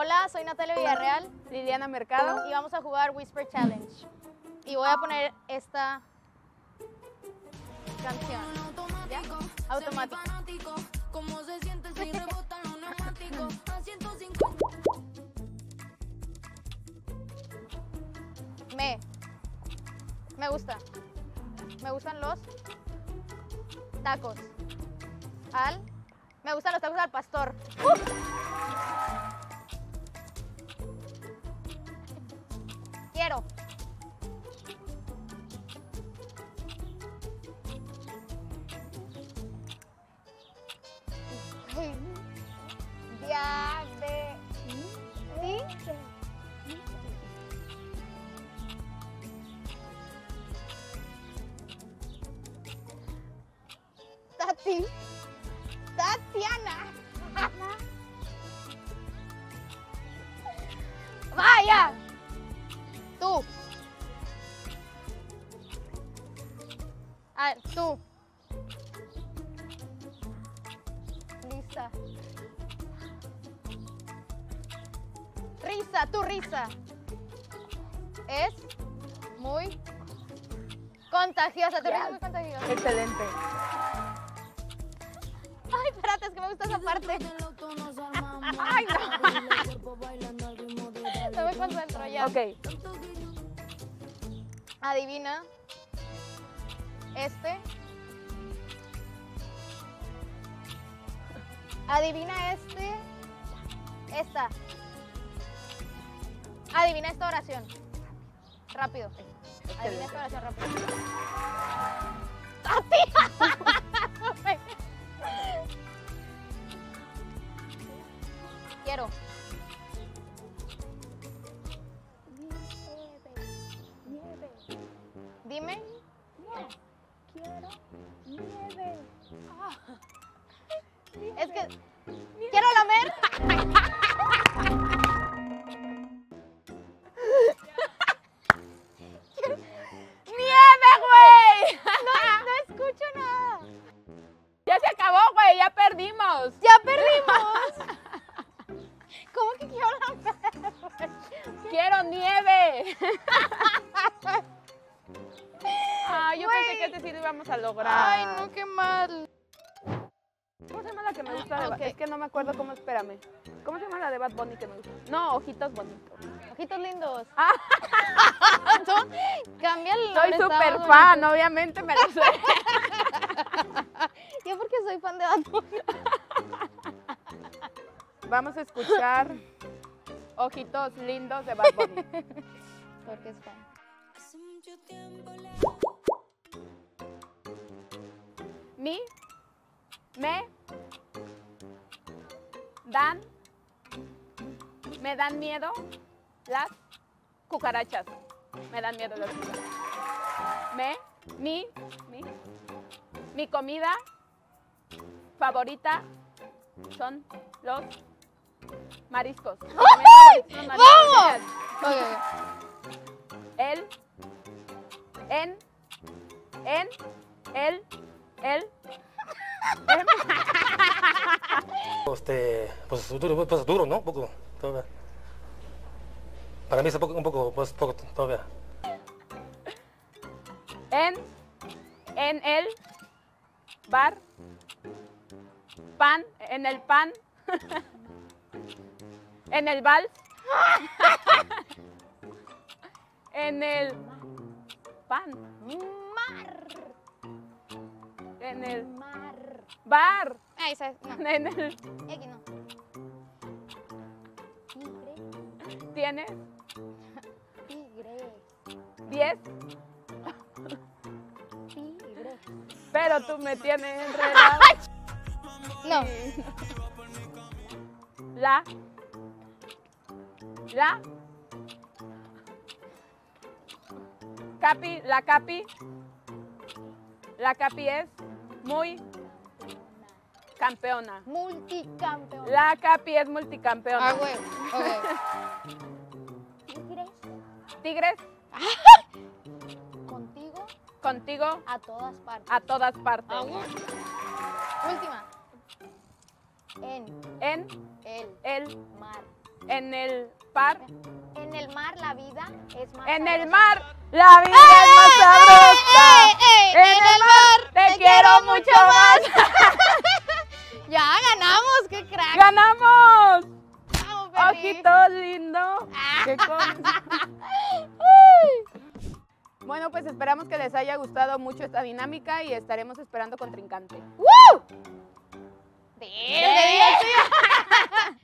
Hola, soy Natalia Villarreal Liliana Mercado. y vamos a jugar Whisper Challenge. Y voy a poner esta canción. ¿Ya? Automático. ¿Cómo se siente si rebotan los neumáticos? A 150. Me. Me gusta. Me gustan los tacos. Al. Me gustan los tacos al pastor. Quiero. Tati. Tatiana. A ver, tú. Lisa. Risa, tu risa. Es muy contagiosa. Tu risa es muy contagiosa. Excelente. Ay, espérate, es que me gusta esa parte. Ay, no. No me concentro ya. Ok. Adivina. Este. Adivina este. Esta. Adivina esta oración. Rápido. Adivina esta oración rápido. ¡Tati! Quiero. Dime. Quiero nieve. Es que quiero lamer. ¡Nieve, güey! No, no escucho nada. Ya se acabó, güey. Ya perdimos. Ya perdimos. ¿Cómo que quiero lamer? ¡Quiero nieve! que sí lo íbamos a lograr. Ay, no, qué mal. ¿Cómo se llama la que me gusta? Ok. Es que no me acuerdo cómo, espérame. ¿Cómo se llama la de Bad Bunny que me gusta? No, Ojitos Bonitos. Ojitos lindos. Ah. Tú, Cambia el Soy súper fan, bonito. obviamente me lo sé. Yo porque soy fan de Bad Bunny. Vamos a escuchar Ojitos Lindos de Bad Bunny. Porque es fan. Mi, me, dan, me dan miedo las cucarachas. Me dan miedo las cucarachas. Me, mi, mi, mi comida favorita son los mariscos. Los mariscos. Ok. El, en, en, el, el, em, Este, pues duro, pues duro, ¿no? Un poco, todavía. Para mí es un poco, un poco, pues poco todavía. en, en el bar, pan, en el pan, en el vals, en el pan. En el Mar. bar, ¿sabes? No. en el Aquí no. Tigre. tienes Tigre. 10, Tigre. pero tú me tienes enredado. No. La, la, capi, la capi, la capi es muy campeona. Multicampeón. La capi es multicampeona. Ah, güey. Tigres. Tigres, Contigo contigo a todas partes. a todas partes. Ah. Última. En En el el mar. En el par. En el mar la vida es más En el mar. La vida es más sabrosa. ¡Ey, ey! En el mar. Te quiero mucho más. Ya ganamos, qué crack. ¡Ganamos! Vamos, Ferry. Ojito lindo. Qué cosa. Bueno, pues esperamos que les haya gustado mucho esta dinámica y estaremos esperando contrincante. ¡Woo! Sí, sí, sí.